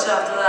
much after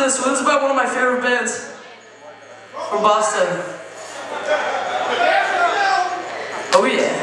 this. This is by one of my favorite bands from Boston. Oh yeah.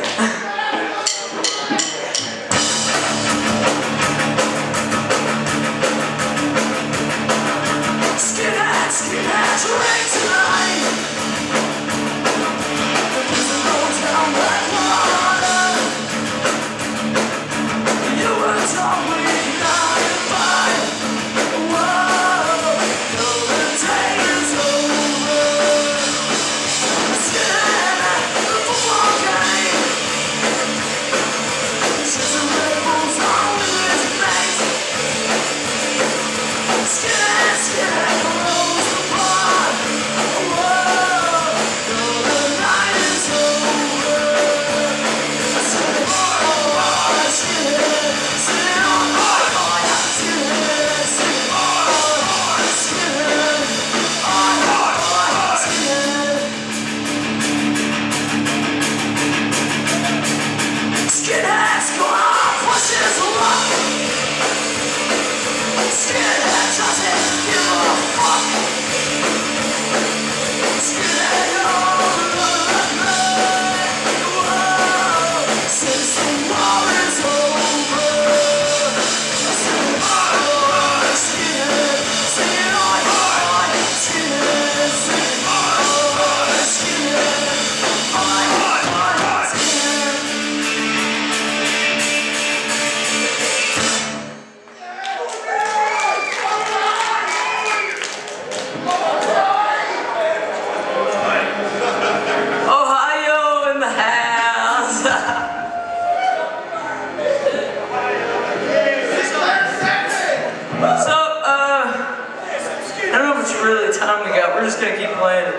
I don't know how much really time we got. We're just gonna keep playing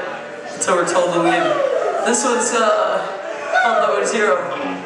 until we're told to leave. This one's, uh, called Nobody's Hero.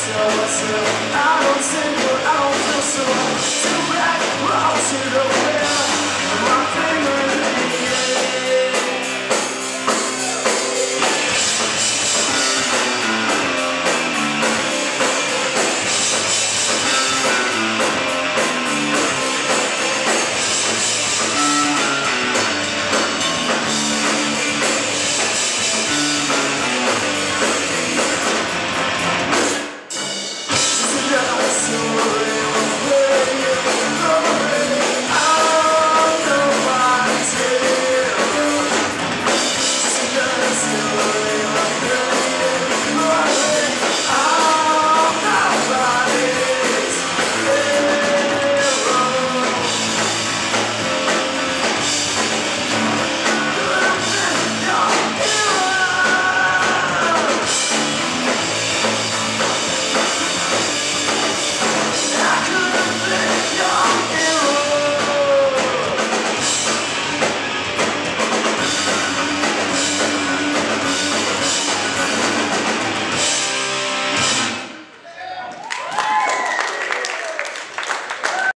so, I don't sing, but I don't feel so. Too black, we're too low.